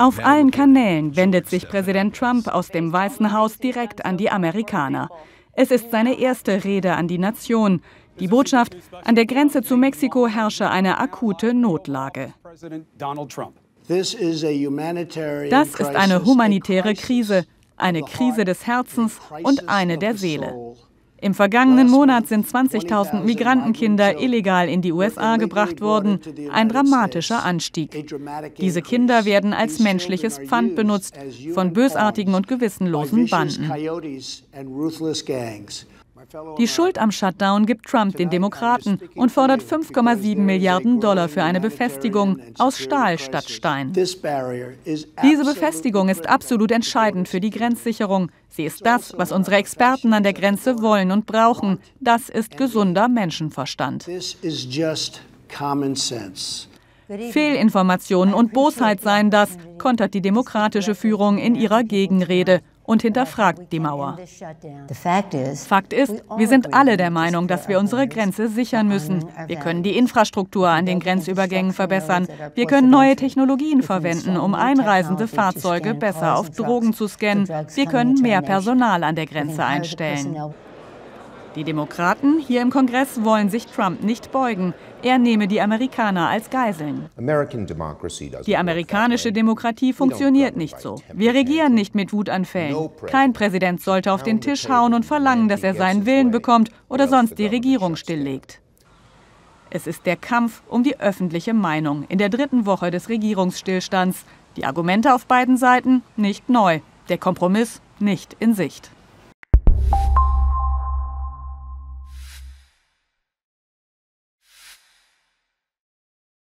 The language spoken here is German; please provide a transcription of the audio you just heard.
Auf allen Kanälen wendet sich Präsident Trump aus dem Weißen Haus direkt an die Amerikaner. Es ist seine erste Rede an die Nation. Die Botschaft, an der Grenze zu Mexiko herrsche eine akute Notlage. Das ist eine humanitäre Krise, eine Krise des Herzens und eine der Seele. Im vergangenen Monat sind 20.000 Migrantenkinder illegal in die USA gebracht worden, ein dramatischer Anstieg. Diese Kinder werden als menschliches Pfand benutzt von bösartigen und gewissenlosen Banden. Die Schuld am Shutdown gibt Trump den Demokraten und fordert 5,7 Milliarden Dollar für eine Befestigung aus Stahl statt Stein. Diese Befestigung ist absolut entscheidend für die Grenzsicherung. Sie ist das, was unsere Experten an der Grenze wollen und brauchen. Das ist gesunder Menschenverstand. Fehlinformationen und Bosheit seien das, kontert die demokratische Führung in ihrer Gegenrede und hinterfragt die Mauer. Fakt ist, wir sind alle der Meinung, dass wir unsere Grenze sichern müssen. Wir können die Infrastruktur an den Grenzübergängen verbessern. Wir können neue Technologien verwenden, um einreisende Fahrzeuge besser auf Drogen zu scannen. Wir können mehr Personal an der Grenze einstellen. Die Demokraten hier im Kongress wollen sich Trump nicht beugen. Er nehme die Amerikaner als Geiseln. Die amerikanische Demokratie funktioniert nicht so. Wir regieren nicht mit Wutanfällen. Kein Präsident sollte auf den Tisch hauen und verlangen, dass er seinen Willen bekommt oder sonst die Regierung stilllegt. Es ist der Kampf um die öffentliche Meinung in der dritten Woche des Regierungsstillstands. Die Argumente auf beiden Seiten nicht neu, der Kompromiss nicht in Sicht.